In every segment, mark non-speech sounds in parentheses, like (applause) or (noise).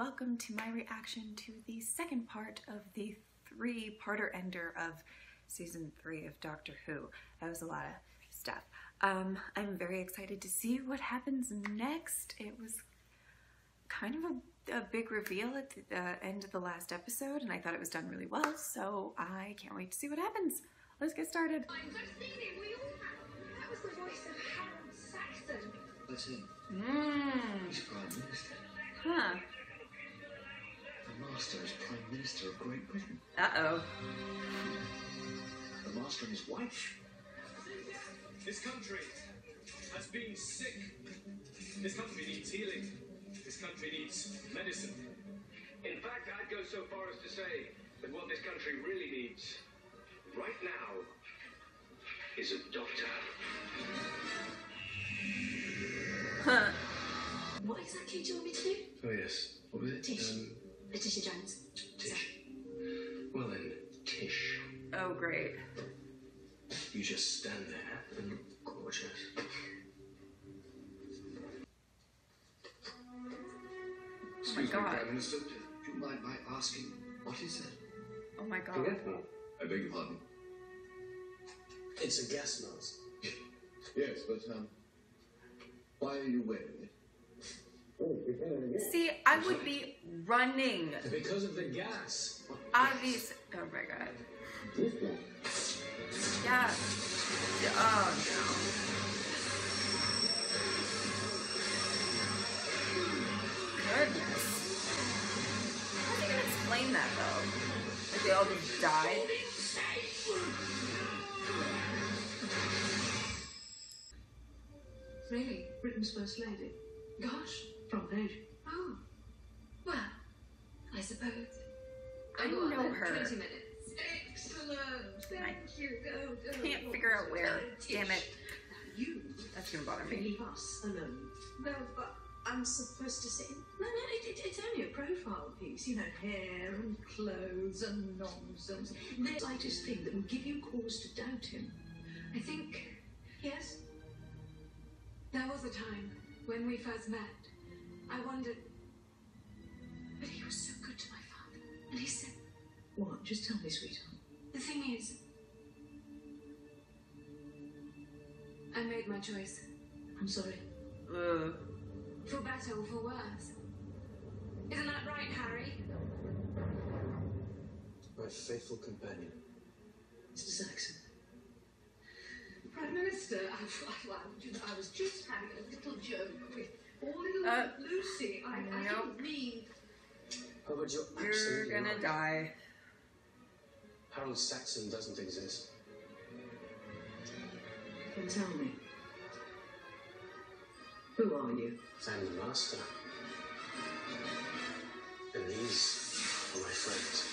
welcome to my reaction to the second part of the three-parter ender of season three of Doctor Who. That was a lot of stuff. Um, I'm very excited to see what happens next. It was kind of a, a big reveal at the uh, end of the last episode, and I thought it was done really well, so I can't wait to see what happens. Let's get started. That was the voice of Harold Saxon. That's him. Mmm. He's Prime Minister. Huh. The Master is Prime Minister of Great Britain. Uh-oh. The Master and his wife. This country has been sick. This country needs healing. This country needs medicine. In fact, I'd go so far as to say that what this country really needs right now is a doctor. Huh. What exactly do you want me to do? Oh, yes. What was it? Tish. Um, Letitia Jones. Tish. Well then, Tish, Oh, great. you just stand there and look gorgeous. Excuse me, God. Prime Minister. Do you mind my asking, what is that? Oh my god. I beg your pardon. It's a gas mask. Yes, but, um, why are you wearing it? See, I would be running. Because of the gas. Obvious. Oh my god. Yeah. Oh no. Goodness. How's he gonna explain that though? Like they all just died? Really? Britain's First Lady? Gosh. Oh. Well, I suppose. I Go on know then, her. 20 minutes. Excellent. Thank you. Go, go. Can't figure out where. Damn it. You That's gonna bother me. leave us alone. No, but I'm supposed to say. No, no, it, it, it's only a profile piece. You know, hair and clothes and nonsense. The slightest thing that will give you cause to doubt him. I think, yes. There was a time when we first met. I wondered. But he was so good to my father. And he said, What? Just tell me, sweetheart. The thing is, I made my choice. I'm sorry. Ugh. For better or for worse. Isn't that right, Harry? My faithful companion. Mr. Saxon. Prime Minister, I, I, I, I was just having a little joke with poor little Uh, Lucy. I, I nope. didn't mean. Oh, but you're You're gonna right. die. Harold Saxon doesn't exist. Then tell me. Who are you? I'm the master. And these are my friends.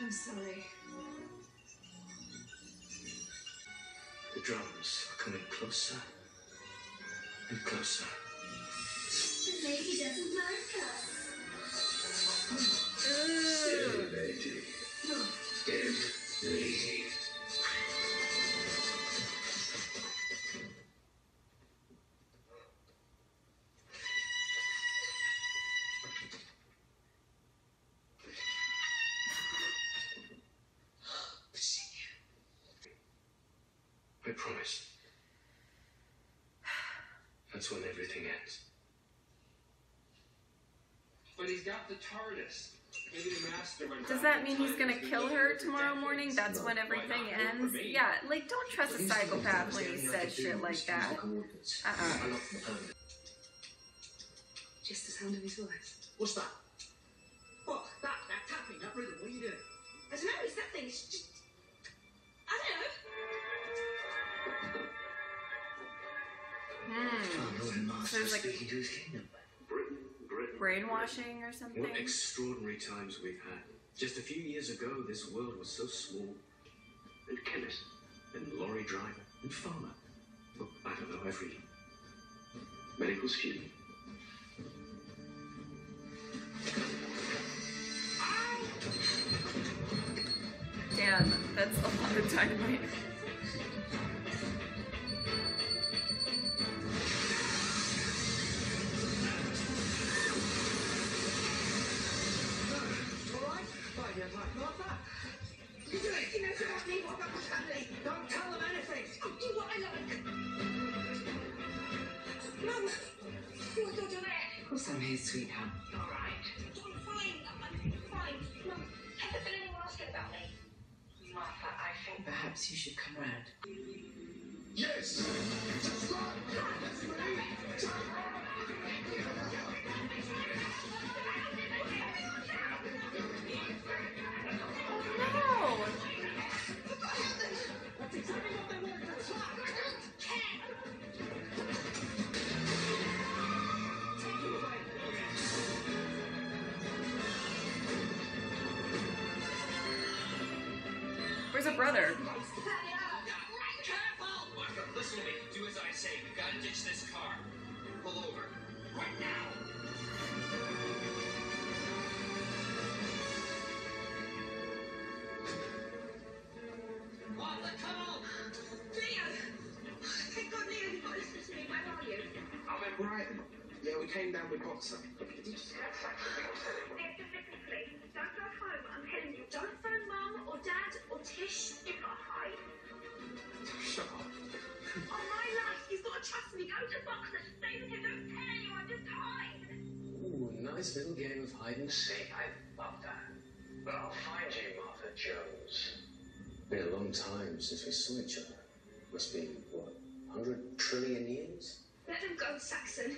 I'm sorry. Drums are coming closer and closer. The lady doesn't like us. That's when everything ends. But he's got the TARDIS. Maybe the master might Does that mean he's gonna kill her tomorrow morning? That's when everything not? Good for ends? Yeah, like don't trust a psychopath when he says shit like that. Uh-uh. Just the sound of his voice. What's that? What? That, that tapping, that rhythm, what are you doing? I don't know, it's that thing. It's just. Lord There's like- speaking to kingdom. Britain, Britain. Brainwashing or something? What extraordinary times we've had. Just a few years ago, this world was so small. And chemist. And lorry driver and farmer. Well, I don't know, every Medical student. Damn, that's a lot of dynamite. (laughs) Perhaps you should come round. Yes! Just right! Brother? Listen to me. Do as I say. We've got to ditch this car. Pull over. Right now! You? Brighton. Yeah, we came down with Boxer. To me. Don't go home. I'm telling you. Don't nice little game of hide and seek. I love that. But I'll find you, Martha Jones. Been a long time since we saw each other. Must be, what, 100 trillion years? Let them go, Saxon.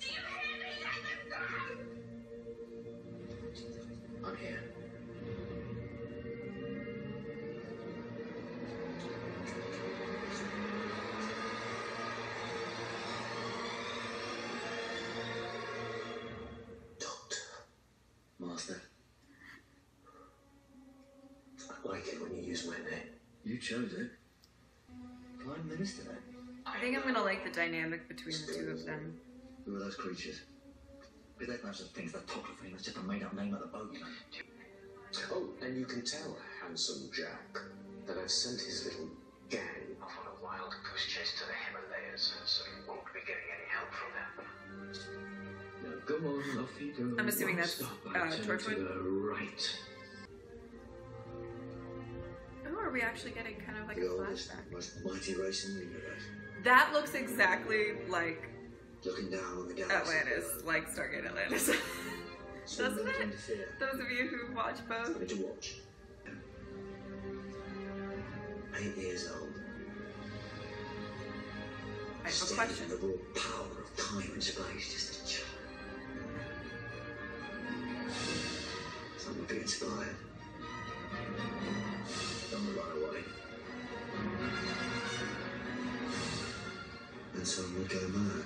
Do you hear me? Let them go! I'm here. It when you my name. you chose it. Prime Minister, then? I think I'm gonna like the dynamic between the two of them. Who are those creatures? Be they perhaps the things that talk of That's just a made-up name of the bogeyman. Oh, and you can tell Handsome Jack that I've sent his little gang Off on a wild goose chase to the Himalayas, so you won't be getting any help from them. Now, come on, off you go. I'm assuming that's, stop, uh, I turn Torchwood? To the right. We actually getting kind of like a the oldest, flashback? most mighty race in the universe. That looks exactly like Looking down on the galaxy. Atlantis, like Stargate Atlantis. (laughs) Doesn't it? interfere. Those of you who watch both. To watch. Eight years old. I have a question. the raw power of time and space, just a child. Some would be inspired. Run away. And some would go mad.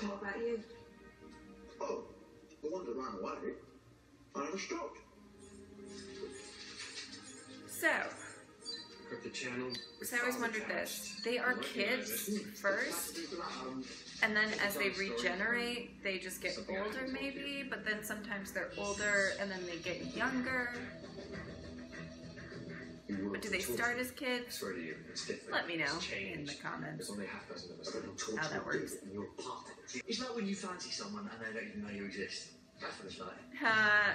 What about you? Oh, the one that ran away, I never stopped. So, Cut the channel. So I always wondered this. They are kids first, and then as they regenerate, they just get older maybe, but then sometimes they're older and then they get younger. But do they start as kids? swear to you, it's different. Let me know in the comments. There's only half a dozen of us. But it'll talk How that works. And you're part of it. It's like when you fancy someone and they don't even know you exist. That's what it's like. Uh,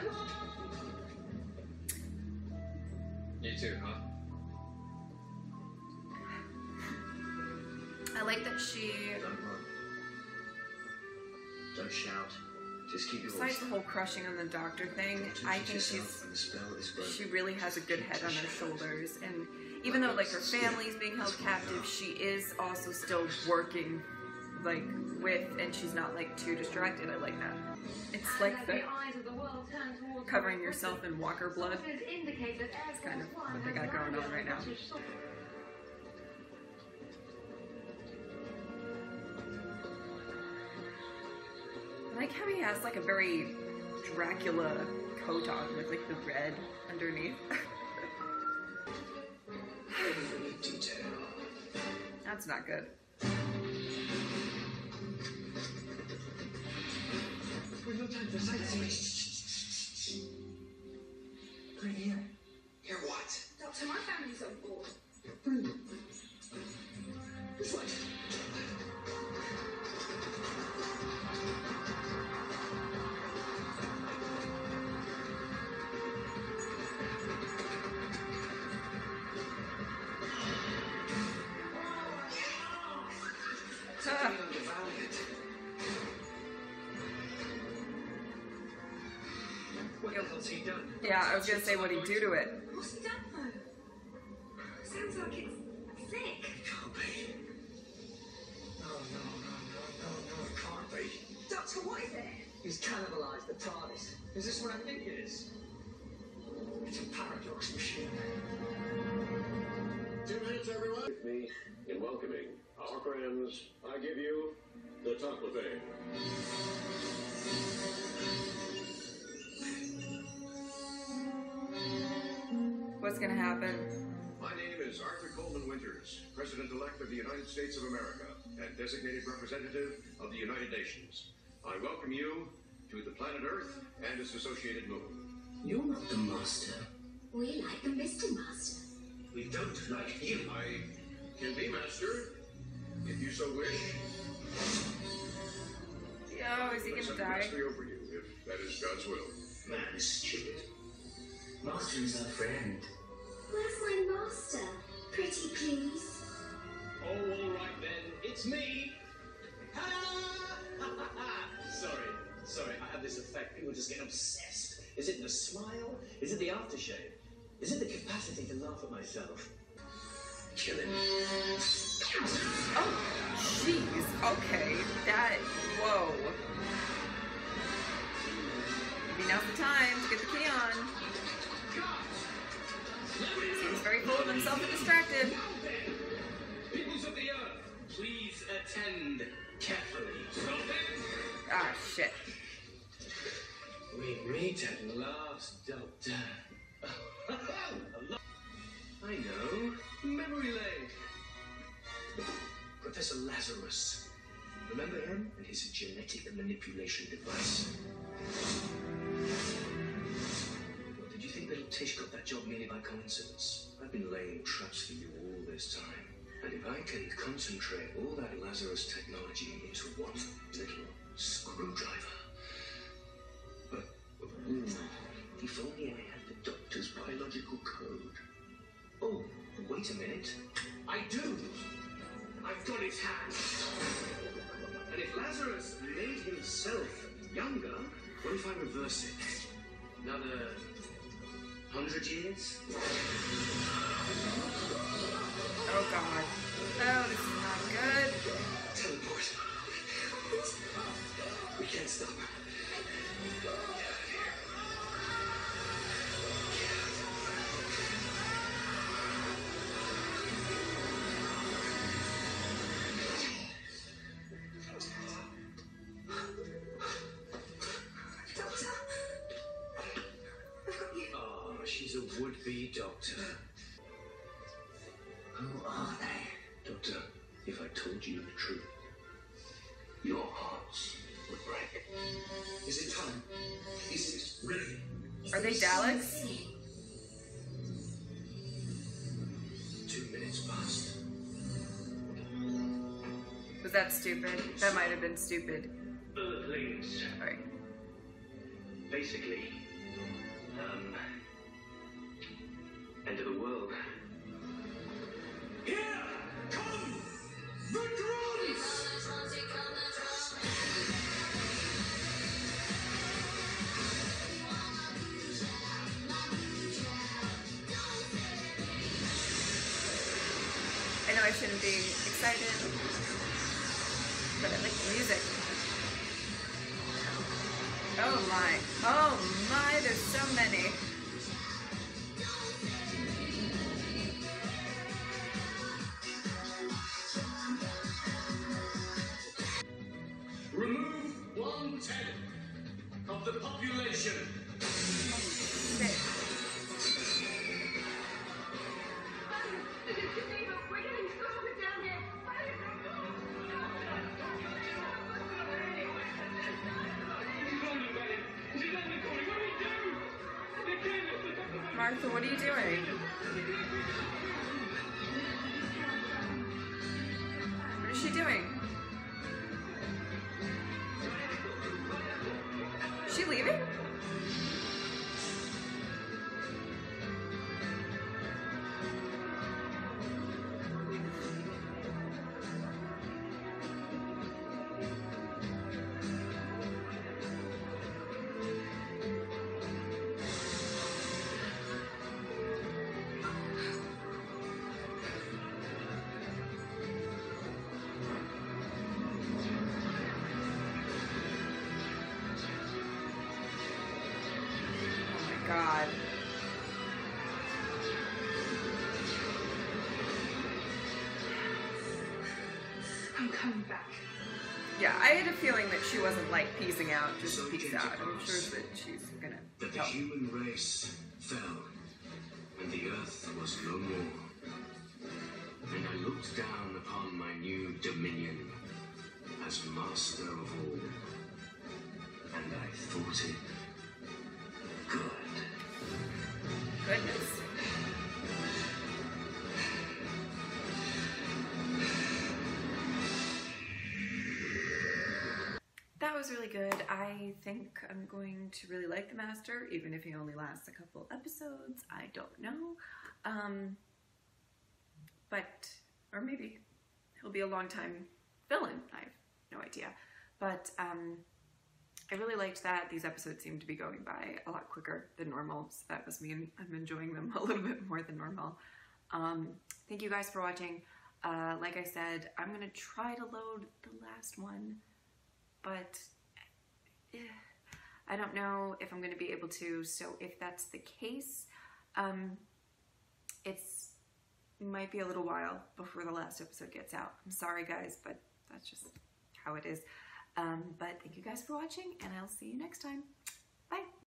You too, huh? I like that she, Don't run. Don't shout. Just keep your besides voice the whole crushing on the doctor thing, I think she's And the spell is broken. she really has a good head on her shoulders and even though like her family's being held captive she is also still working like with and she's not like too distracted i like that it's like the covering yourself in walker blood It's kind of what they got going on right now. Like how he has like a very dracula coat on with like the red underneath. (laughs) That's not good What the hell's he done? Yeah, I was gonna say what he do to it. What's he done though? Sounds like it's sick. It can't be. No, no, no, no, no, no, it can't be. Doctor, what is it? He's cannibalized the TARDIS. Is this what I think it is? It's a paradox machine. Two minutes, everyone. With me in welcoming our friends, I give you the Toclafane. What's gonna happen? My name is Arthur Coleman Winters, President-elect of the United States of America and designated representative of the United Nations. I welcome you to the planet Earth and its associated moon. You're not the master. We like the Mr. Master. We don't like you. I can be master, if you so wish. Yo, is he gonna die? mastery over you, if that is God's will. Man is stupid. Master is our friend. Where's my master? Pretty please. Oh, all right then. It's me. sorry, sorry. I have this effect. People just get obsessed. Is it the smile? Is it the aftershave? Is it the capacity to laugh at myself? Kill him. Oh, jeez. Okay, that. Whoa. Maybe now's the time to get the key on. Seems very full of himself and distracted. Peoples of the earth, please attend carefully. Ah, shit. We meet at last, Doctor. (laughs) I know. Memory lane. Professor Lazarus. Remember him and his genetic manipulation device? Or did you think little Tish got that job merely by coincidence? I've been laying traps for you all this time. And if I can concentrate all that Lazarus technology into one little screwdriver. But, hmm, if only I had the doctor's biological code. Oh, wait a minute. I do! I've got his hand. And if Lazarus made himself younger, what if I reverse it? Another hundred years? Oh, God. Oh, this is not good. Teleport. We can't stop her. Would-be doctor. Who are they? Doctor, if I told you the truth, your hearts would break. Is it time? Is this really? Are they Daleks? Two minutes past. Was that stupid? That might have been stupid. Uh, Earthlings. Alright. Basically, is she doing? Coming back. Yeah, I had a feeling that she wasn't like peacing out just to peace out. I'm sure that she's gonna that the help. human race fell and the earth was no more. And I looked down upon my new dominion as master of all. And I thought it good. Goodness. Was really good. I think I'm going to really like the Master, even if he only lasts a couple episodes. I don't know. Um, but, or maybe he'll be a long time villain. I have no idea. But um, I really liked that. These episodes seem to be going by a lot quicker than normal, so that must mean I'm enjoying them (laughs) a little bit more than normal. Um, thank you guys for watching. Uh, like I said, I'm going to try to load the last one but I don't know if I'm going to be able to. So if that's the case, um, it's might be a little while before the last episode gets out. I'm sorry, guys, but that's just how it is. Um, but thank you guys for watching, and I'll see you next time.